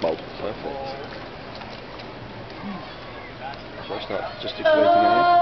bolt. Perfect. So I start gesticulating again.